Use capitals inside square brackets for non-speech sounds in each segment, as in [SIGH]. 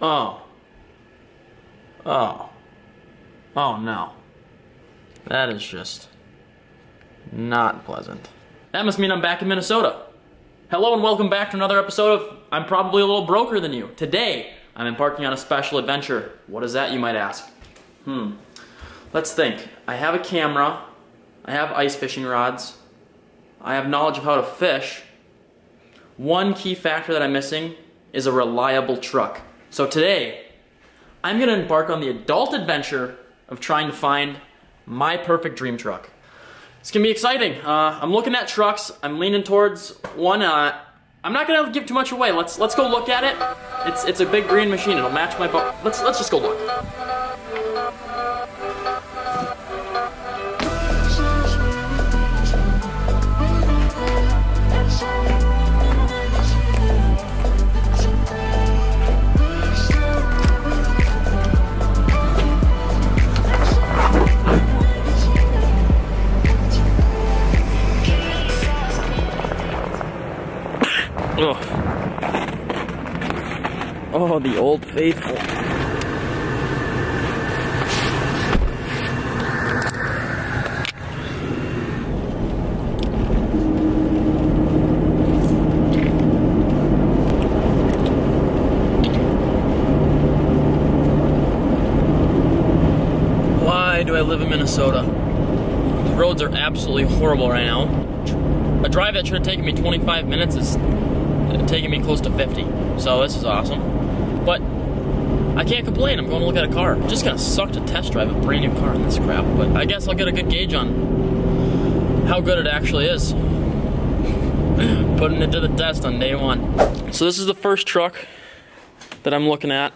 Oh. Oh. Oh no. That is just not pleasant. That must mean I'm back in Minnesota. Hello and welcome back to another episode of I'm Probably a Little Broker Than You. Today, I'm embarking on a special adventure. What is that, you might ask? Hmm. Let's think. I have a camera. I have ice fishing rods. I have knowledge of how to fish. One key factor that I'm missing is a reliable truck. So today, I'm gonna embark on the adult adventure of trying to find my perfect dream truck. It's gonna be exciting. Uh, I'm looking at trucks. I'm leaning towards one. Uh, I'm not gonna give too much away. Let's let's go look at it. It's it's a big green machine. It'll match my boat. Let's let's just go look. Faithful. Why do I live in Minnesota? The roads are absolutely horrible right now. A drive that should have taken me 25 minutes is taking me close to 50. So this is awesome. But I can't complain. I'm going to look at a car. Just gonna suck to test drive a brand new car in this crap. But I guess I'll get a good gauge on how good it actually is. Putting it to the test on day one. So this is the first truck that I'm looking at.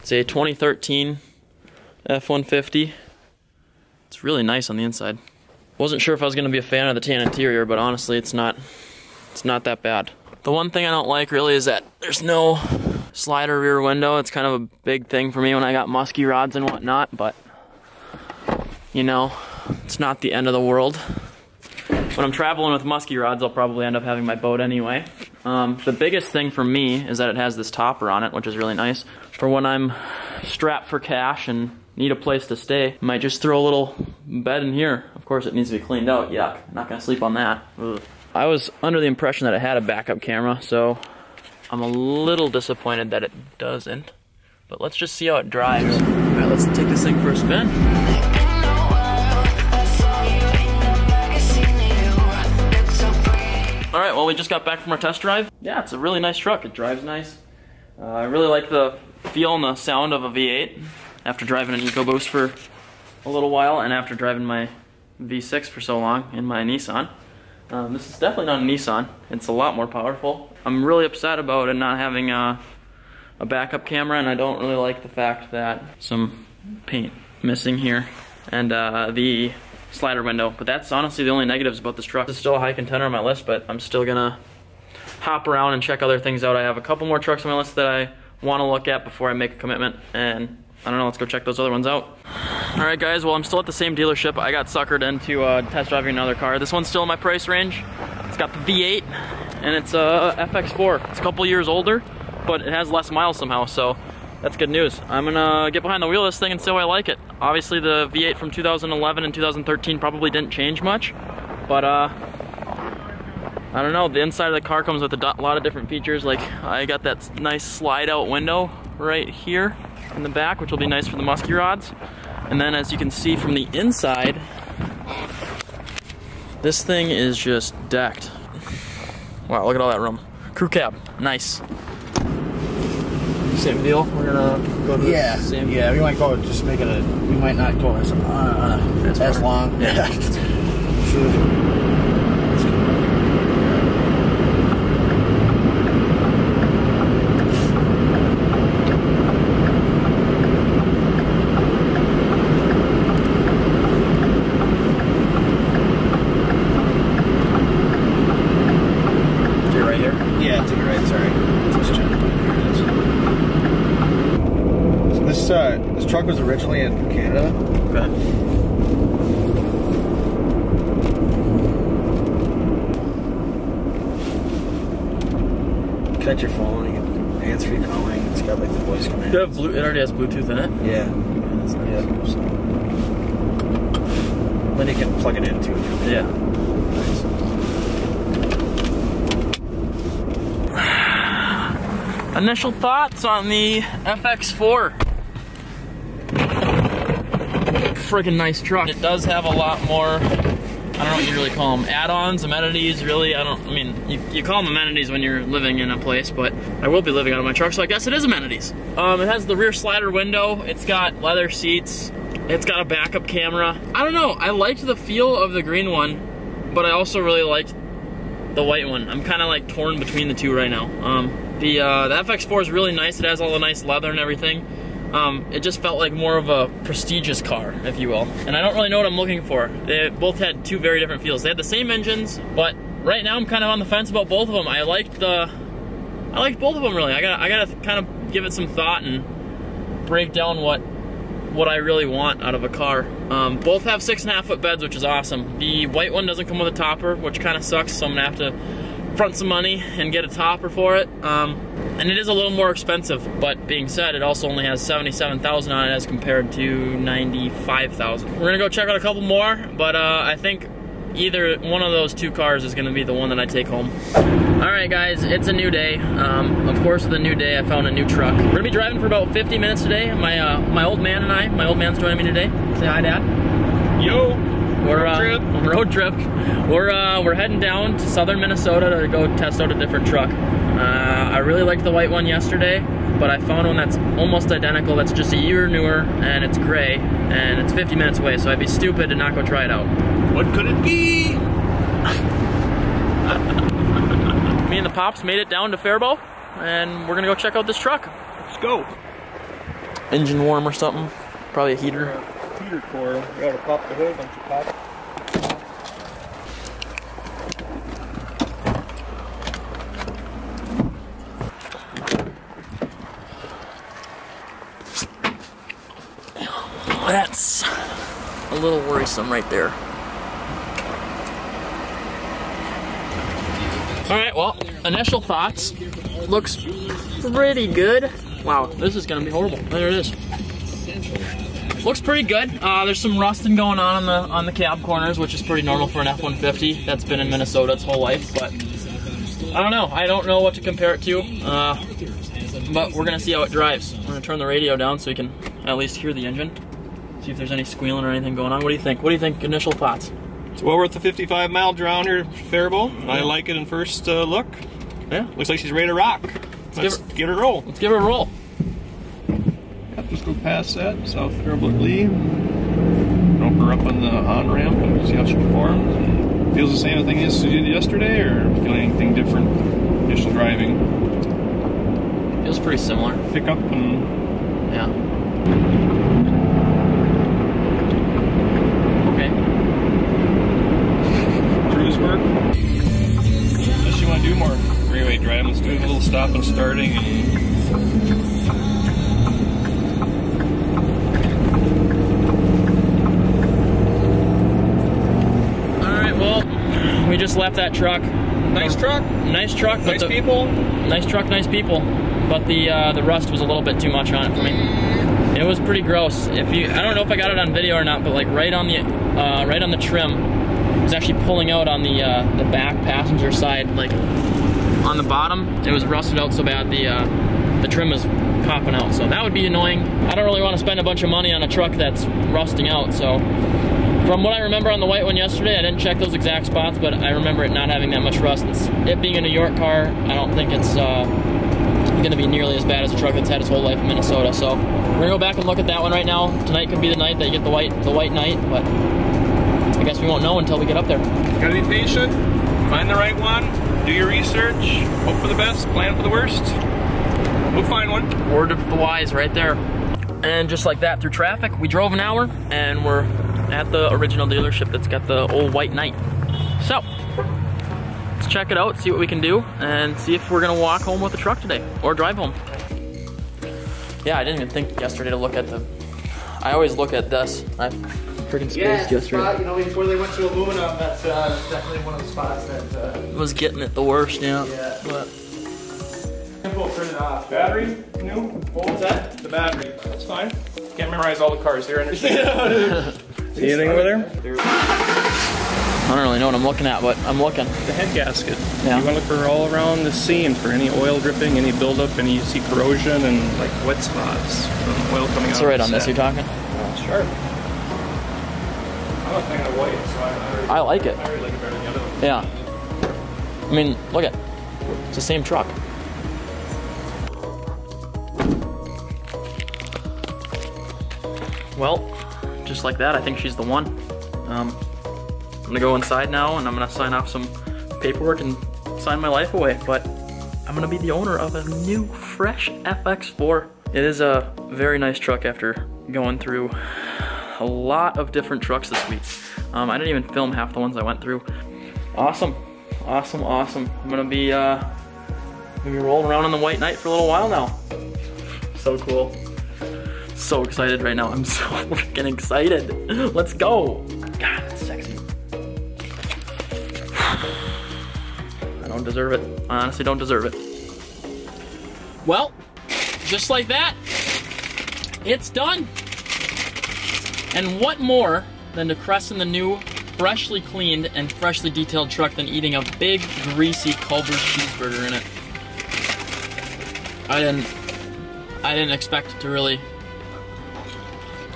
It's a 2013 F-150. It's really nice on the inside. Wasn't sure if I was gonna be a fan of the tan interior, but honestly, it's not. It's not that bad. The one thing I don't like really is that there's no slider rear window. It's kind of a big thing for me when I got musky rods and whatnot, but you know, it's not the end of the world. When I'm traveling with musky rods, I'll probably end up having my boat anyway. Um, the biggest thing for me is that it has this topper on it, which is really nice. For when I'm strapped for cash and need a place to stay, might just throw a little bed in here. Of course, it needs to be cleaned out. Yuck, not gonna sleep on that. Ugh. I was under the impression that it had a backup camera, so I'm a little disappointed that it doesn't. But let's just see how it drives. All right, let's take this thing for a spin. All right, well, we just got back from our test drive. Yeah, it's a really nice truck. It drives nice. Uh, I really like the feel and the sound of a V8 after driving an EcoBoost for a little while and after driving my V6 for so long in my Nissan. Um, this is definitely not a Nissan. It's a lot more powerful. I'm really upset about it not having a, a backup camera and I don't really like the fact that some paint missing here and uh, the slider window. But that's honestly the only negatives about this truck. It's still a high contender on my list, but I'm still gonna hop around and check other things out. I have a couple more trucks on my list that I want to look at before I make a commitment and I don't know, let's go check those other ones out. All right guys, well I'm still at the same dealership. I got suckered into uh, test driving another car. This one's still in my price range. It's got the V8 and it's a FX4. It's a couple years older, but it has less miles somehow, so that's good news. I'm gonna get behind the wheel of this thing and see how I like it. Obviously the V8 from 2011 and 2013 probably didn't change much, but uh, I don't know, the inside of the car comes with a lot of different features, like I got that nice slide out window right here in the back, which will be nice for the musky rods. And then as you can see from the inside, this thing is just decked. Wow, look at all that room. Crew cab, nice. Same deal. We're gonna go to Yeah, the same. yeah. We might go just make it a. We might not go as uh, That's as long. Yeah. [LAUGHS] Sure. You're right here. Yeah, to your right. Sorry. Just trying to find where it is. So this uh, this truck was originally in Canada. Okay. Catch your phone. You your calling. It's got like the voice command. It, blue, it already has Bluetooth in it. Yeah. Yeah. So. Then you can plug it into it. Yeah. [SIGHS] Initial thoughts on the FX4. Friggin' nice truck. It does have a lot more, I don't know what you really call them, add-ons, amenities, really. I don't, I mean, you, you call them amenities when you're living in a place, but I will be living out of my truck, so I guess it is amenities. Um, it has the rear slider window, it's got leather seats, it's got a backup camera. I don't know, I liked the feel of the green one, but I also really liked the white one. I'm kind of like torn between the two right now. Um, the, uh, the FX4 is really nice. It has all the nice leather and everything. Um, it just felt like more of a prestigious car, if you will. And I don't really know what I'm looking for. They both had two very different feels. They had the same engines, but right now I'm kind of on the fence about both of them. I liked the, I liked both of them really. I gotta, I got to kind of give it some thought and break down what what I really want out of a car. Um, both have six and a half foot beds, which is awesome. The white one doesn't come with a topper, which kind of sucks, so I'm gonna have to front some money and get a topper for it. Um, and it is a little more expensive, but being said, it also only has 77,000 on it as compared to 95,000. We're gonna go check out a couple more, but uh, I think either one of those two cars is gonna be the one that I take home. All right, guys, it's a new day. Um, of course, with a new day, I found a new truck. We're gonna be driving for about 50 minutes today. My uh, my old man and I, my old man's joining me today. Say hi, Dad. Yo! We're Road uh, trip. [LAUGHS] road trip. We're uh, we're heading down to southern Minnesota to go test out a different truck. Uh, I really liked the white one yesterday, but I found one that's almost identical. That's just a year newer, and it's gray, and it's 50 minutes away. So I'd be stupid to not go try it out. What could it be? [LAUGHS] Me and the pops made it down to Faribault, and we're gonna go check out this truck. Let's go. Engine warm or something. Probably a heater. Heater core. You gotta pop the hood once you pop. That's a little worrisome right there. All right, well, initial thoughts. Looks pretty good. Wow, this is gonna be horrible. There it is. Looks pretty good. Uh, there's some rusting going on on the on the cab corners, which is pretty normal for an F-150 that's been in Minnesota its whole life. But I don't know. I don't know what to compare it to. Uh, but we're gonna see how it drives. We're gonna turn the radio down so you can at least hear the engine. See if there's any squealing or anything going on. What do you think? What do you think? Initial thoughts? It's well worth the 55 mile drown here, Faribault. I like it in first uh, look. Yeah. Looks like she's ready to rock. Let's give get her roll. Let's give her a roll. Go past that, South Faribault Lee. Rope her up on the on ramp and see how she performs. Feels the same thing as she did yesterday, or feeling anything different? Initial driving, Feels pretty similar. pick up and Yeah. We just left that truck. nice truck, Nice truck. nice the- people. Nice truck, nice people. But the uh, the rust was a little bit too much on it for me. It was pretty gross. If you, I don't know if I got it on video or not, but like right on the uh, right on the trim, it was actually pulling out on the uh, the back passenger side, like on the bottom. It was rusted out so bad the uh, the trim was popping out. So that would be annoying. I don't really want to spend a bunch of money on a truck that's rusting out. So from what I remember on the white one yesterday, I didn't check those exact spots, but I remember it not having that much rust. It's, it being a New York car, I don't think it's uh, going to be nearly as bad as a truck that's had its whole life in Minnesota. So we're gonna go back and look at that one right now. Tonight could be the night that you get the white the white night, but I guess we won't know until we get up there. Gotta be patient, find the right one, do your research, hope for the best, plan for the worst. We'll find one. Word of the wise right there. And just like that, through traffic, we drove an hour and we're at the original dealership that's got the old white knight. So, let's check it out, see what we can do, and see if we're gonna walk home with the truck today or drive home. Yeah, I didn't even think yesterday to look at the. I always look at this. I freaking spaced yesterday. you know, before they went to aluminum, that's uh, definitely one of the spots that. Uh, was getting it the worst, yeah. Yeah. But for the uh, battery, new? What's that? The battery, that's fine. Can't memorize all the cars here, understand? [LAUGHS] [LAUGHS] See anything over there? I don't really know what I'm looking at, but I'm looking. The head gasket. Yeah. You want to look for all around the seam for any oil dripping, any buildup, any you see corrosion and like wet spots from oil coming out. So right on the this, you're talking? Oh, sure. I'm a fan of white, so I, I, I like it. I really like it better than the other one. Yeah. I mean, look at it. It's the same truck. Well, just like that, I think she's the one. Um, I'm gonna go inside now and I'm gonna sign off some paperwork and sign my life away. But I'm gonna be the owner of a new, fresh FX4. It is a very nice truck after going through a lot of different trucks this week. Um, I didn't even film half the ones I went through. Awesome, awesome, awesome. I'm gonna be uh, gonna be rolling around on the White Knight for a little while now. So cool. So excited right now. I'm so [LAUGHS] freaking excited. Let's go. God, that's sexy. [SIGHS] I don't deserve it. I honestly don't deserve it. Well, just like that, it's done. And what more than to crest in the new, freshly cleaned and freshly detailed truck than eating a big, greasy Culver's cheeseburger in it? I didn't, I didn't expect it to really,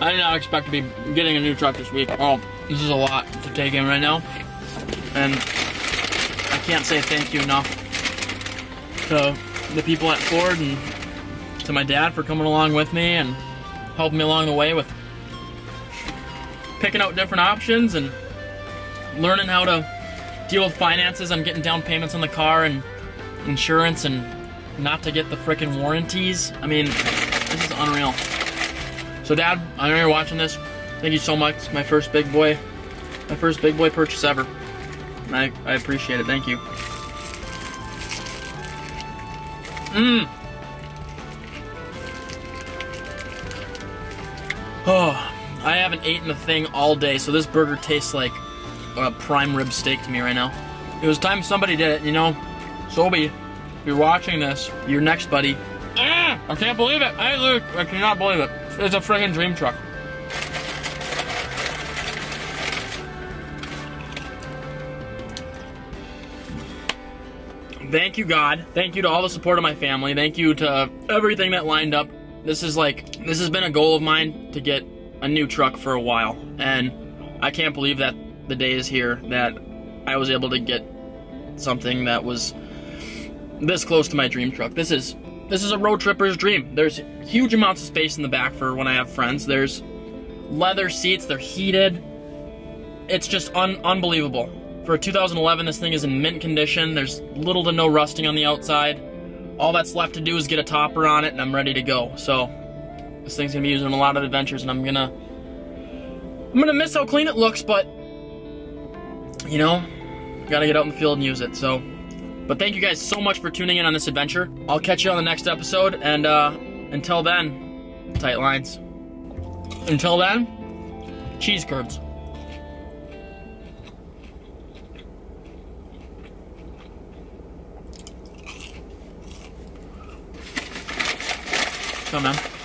I did not expect to be getting a new truck this week. Oh, this is a lot to take in right now. And I can't say thank you enough to the people at Ford and to my dad for coming along with me and helping me along the way with picking out different options and learning how to deal with finances. I'm getting down payments on the car and insurance and not to get the freaking warranties. I mean, this is unreal. So, Dad, I know you're watching this. Thank you so much. My first big boy, my first big boy purchase ever. I, I appreciate it. Thank you. Mmm. Oh, I haven't eaten a thing all day, so this burger tastes like a prime rib steak to me right now. It was time somebody did it, you know. Sobi, you're watching this, your next buddy. Ah, I can't believe it. I literally, I cannot believe it. It's a friggin' dream truck. Thank you, God. Thank you to all the support of my family. Thank you to everything that lined up. This is like, this has been a goal of mine to get a new truck for a while. And I can't believe that the day is here that I was able to get something that was this close to my dream truck. This is this is a road tripper's dream. There's huge amounts of space in the back for when I have friends. There's leather seats, they're heated. It's just un- unbelievable. For a 2011, this thing is in mint condition. There's little to no rusting on the outside. All that's left to do is get a topper on it, and I'm ready to go. So, this thing's gonna be used in a lot of adventures, and I'm gonna, I'm gonna miss how clean it looks, but you know, gotta get out in the field and use it. So, but thank you guys so much for tuning in on this adventure. I'll catch you on the next episode, and uh, until then, tight lines. Until then, cheese curds. Come on.